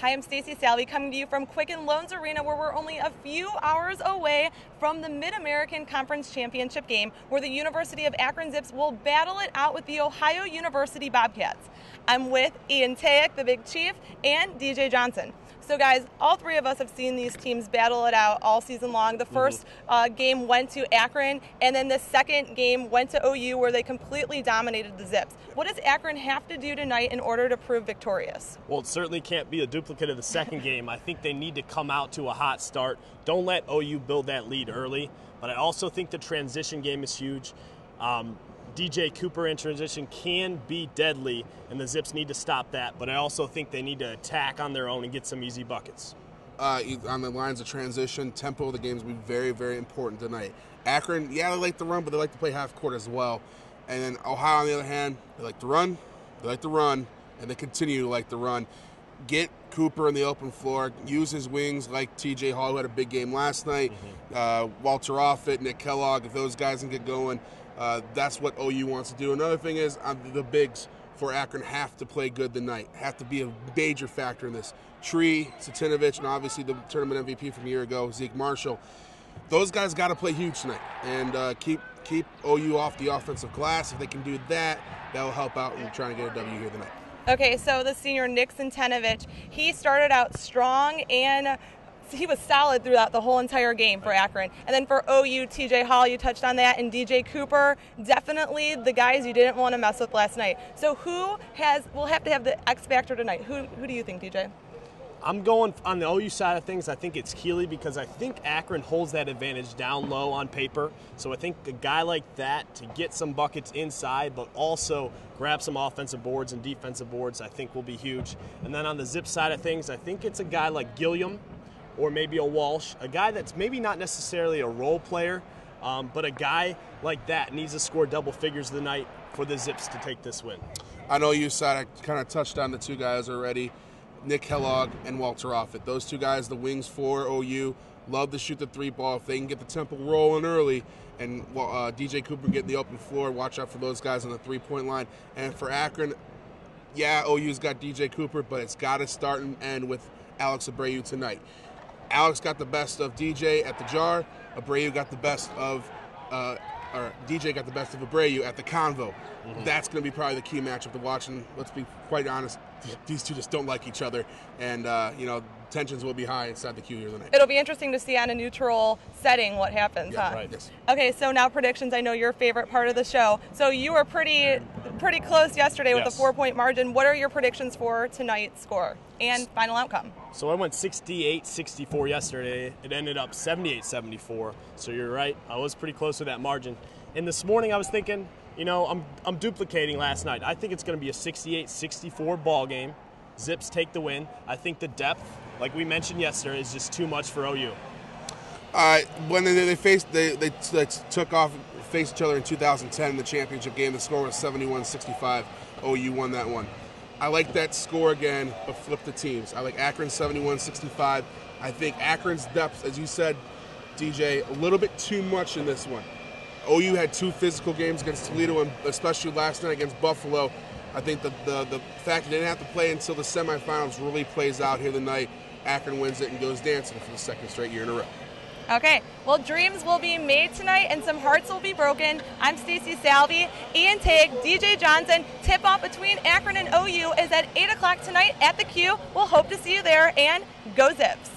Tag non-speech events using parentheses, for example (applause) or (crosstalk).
Hi, I'm Stacy Salvi coming to you from Quicken Loans Arena where we're only a few hours away from the Mid-American Conference Championship game where the University of Akron Zips will battle it out with the Ohio University Bobcats. I'm with Ian Tayek, the Big Chief, and DJ Johnson. So, guys, all three of us have seen these teams battle it out all season long. The 1st mm-hmm. uh, game went to Akron, and then the second game went to OU, where they completely dominated the Zips. What does Akron have to do tonight in order to prove victorious? Well, it certainly can't be a duplicate of the second (laughs) game. I think they need to come out to a hot start. Don't let OU build that lead early. But I also think the transition game is huge. Um, DJ Cooper in transition can be deadly, and the Zips need to stop that. But I also think they need to attack on their own and get some easy buckets. Uh, on the lines of transition, tempo of the games will be very, very important tonight. Akron, yeah, they like to run, but they like to play half court as well. And then Ohio, on the other hand, they like to run, they like to run, and they continue to like to run. Get Cooper in the open floor, use his wings like TJ Hall, who had a big game last night, mm-hmm. uh, Walter Offutt, Nick Kellogg, if those guys can get going uh, that's what OU wants to do. Another thing is um, the bigs for Akron have to play good tonight, have to be a major factor in this. Tree, Cvetinovic, and obviously the tournament MVP from a year ago, Zeke Marshall. Those guys got to play huge tonight and uh, keep keep OU off the offensive glass. If they can do that, that will help out in trying to get a W here tonight. Okay, so the senior Nick Cvetinovic, he started out strong and he was solid throughout the whole entire game for Akron. And then for OU, TJ Hall, you touched on that, and DJ Cooper, definitely the guys you didn't want to mess with last night. So who has? We'll have to have the X factor tonight. Who who do you think, DJ? I'm going on the OU side of things. I think it's Keely because I think Akron holds that advantage down low on paper. So I think a guy like that to get some buckets inside, but also grab some offensive boards and defensive boards, I think will be huge. And then on the zip side of things, I think it's a guy like Gilliam or maybe a Walsh, a guy that's maybe not necessarily a role player, um, but a guy like that needs to score double figures the night for the Zips to take this win. I know you said I kind of touched on the two guys already, Nick Kellogg and Walter Offutt. Those two guys, the wings for OU, love to shoot the three ball. If they can get the tempo rolling early and uh, DJ Cooper get in the open floor, watch out for those guys on the three point line. And for Akron, yeah, OU's got DJ Cooper, but it's got to start and end with Alex Abreu tonight. Alex got the best of DJ at the jar. Abreu got the best of, uh, or DJ got the best of Abreu at the convo. Mm-hmm. That's going to be probably the key matchup to watch. And let's be quite honest, these two just don't like each other, and uh, you know tensions will be high inside the queue here tonight. It'll be interesting to see on a neutral setting what happens. Yeah, huh? right. Yes. Okay, so now predictions. I know your favorite part of the show. So you were pretty pretty close yesterday with yes. a four point margin. What are your predictions for tonight's score and final outcome? So I went 68-64 yesterday. It ended up 78-74. So you're right. I was pretty close to that margin. And this morning I was thinking you know, I'm, I'm duplicating last night. I think it's going to be a 68 64 ball game. Zips take the win. I think the depth, like we mentioned yesterday, is just too much for OU. Uh, when they, they faced, they, they, they took off, faced each other in 2010 in the championship game. The score was 71 65. OU won that one. I like that score again, but flip the teams. I like Akron 71 65. I think Akron's depth, as you said, DJ, a little bit too much in this one. OU had two physical games against Toledo, and especially last night against Buffalo. I think the, the, the fact that they didn't have to play until the semifinals really plays out here tonight. Akron wins it and goes dancing for the second straight year in a row. Okay, well, dreams will be made tonight and some hearts will be broken. I'm Stacy Salvi, Ian Tig, DJ Johnson. Tip off between Akron and OU is at 8 o'clock tonight at the Q. We'll hope to see you there and go Zips.